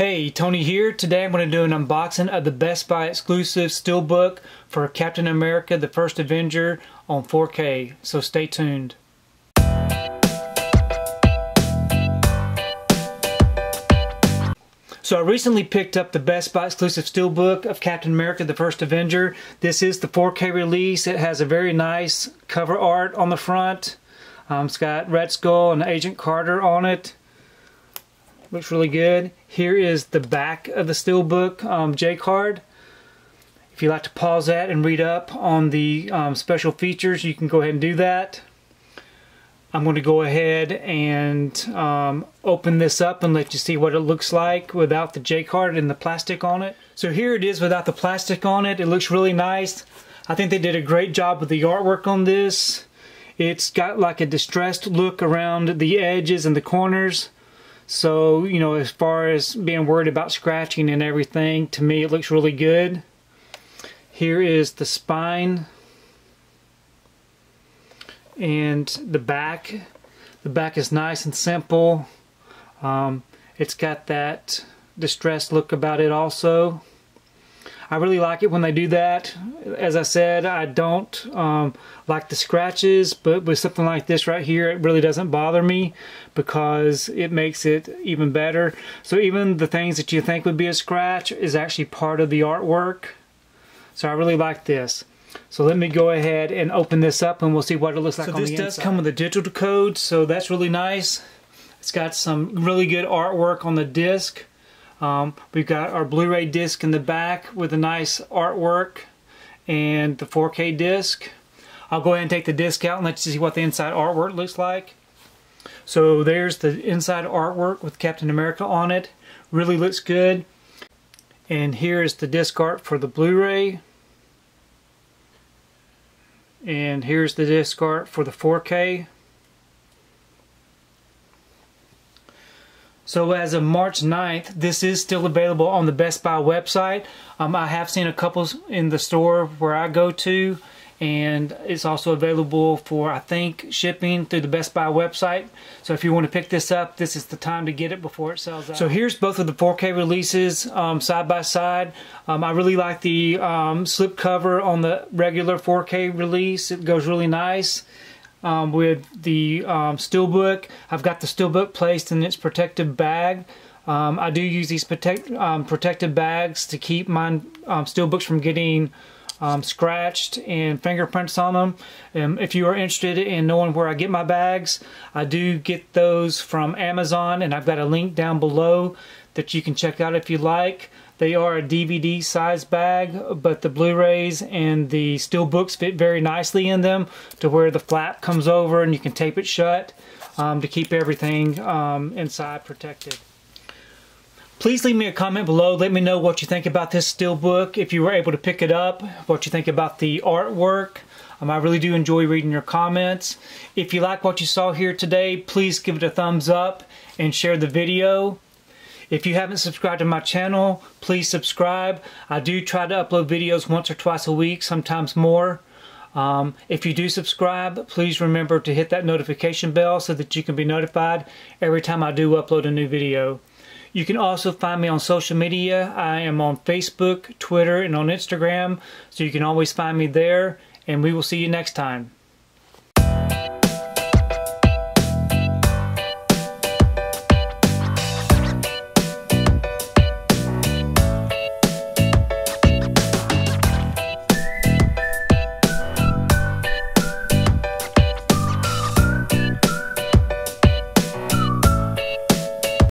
Hey, Tony here. Today I'm going to do an unboxing of the Best Buy exclusive steelbook for Captain America The First Avenger on 4K, so stay tuned. So I recently picked up the Best Buy exclusive steelbook of Captain America The First Avenger. This is the 4K release. It has a very nice cover art on the front. Um, it's got Red Skull and Agent Carter on it. Looks really good. Here is the back of the Steelbook um, J-card. If you like to pause that and read up on the um, special features, you can go ahead and do that. I'm going to go ahead and um, open this up and let you see what it looks like without the J-card and the plastic on it. So here it is without the plastic on it. It looks really nice. I think they did a great job with the artwork on this. It's got like a distressed look around the edges and the corners. So, you know, as far as being worried about scratching and everything, to me it looks really good. Here is the spine and the back. The back is nice and simple. Um, it's got that distressed look about it also. I really like it when they do that. As I said, I don't um, like the scratches, but with something like this right here, it really doesn't bother me because it makes it even better. So even the things that you think would be a scratch is actually part of the artwork. So I really like this. So let me go ahead and open this up and we'll see what it looks like so this does come with a digital code, so that's really nice. It's got some really good artwork on the disc. Um, we've got our Blu-ray disc in the back with a nice artwork and the 4K disc. I'll go ahead and take the disc out and let you see what the inside artwork looks like. So there's the inside artwork with Captain America on it. Really looks good. And here's the disc art for the Blu-ray. And here's the disc art for the 4K. So as of March 9th, this is still available on the Best Buy website. Um, I have seen a couple in the store where I go to and it's also available for I think shipping through the Best Buy website so if you want to pick this up this is the time to get it before it sells out. So here's both of the 4K releases um, side by side um, I really like the um, slip cover on the regular 4K release it goes really nice um, with the um, steelbook. I've got the steelbook placed in its protective bag. Um, I do use these protect, um, protective bags to keep my um, steelbooks from getting um, scratched and fingerprints on them. Um, if you are interested in knowing where I get my bags, I do get those from Amazon and I've got a link down below that you can check out if you like. They are a DVD size bag, but the Blu-rays and the steel books fit very nicely in them to where the flap comes over and you can tape it shut um, to keep everything um, inside protected. Please leave me a comment below. Let me know what you think about this steel book. If you were able to pick it up, what you think about the artwork. Um, I really do enjoy reading your comments. If you like what you saw here today, please give it a thumbs up and share the video. If you haven't subscribed to my channel, please subscribe. I do try to upload videos once or twice a week, sometimes more. Um, if you do subscribe, please remember to hit that notification bell so that you can be notified every time I do upload a new video. You can also find me on social media. I am on Facebook, Twitter, and on Instagram, so you can always find me there, and we will see you next time.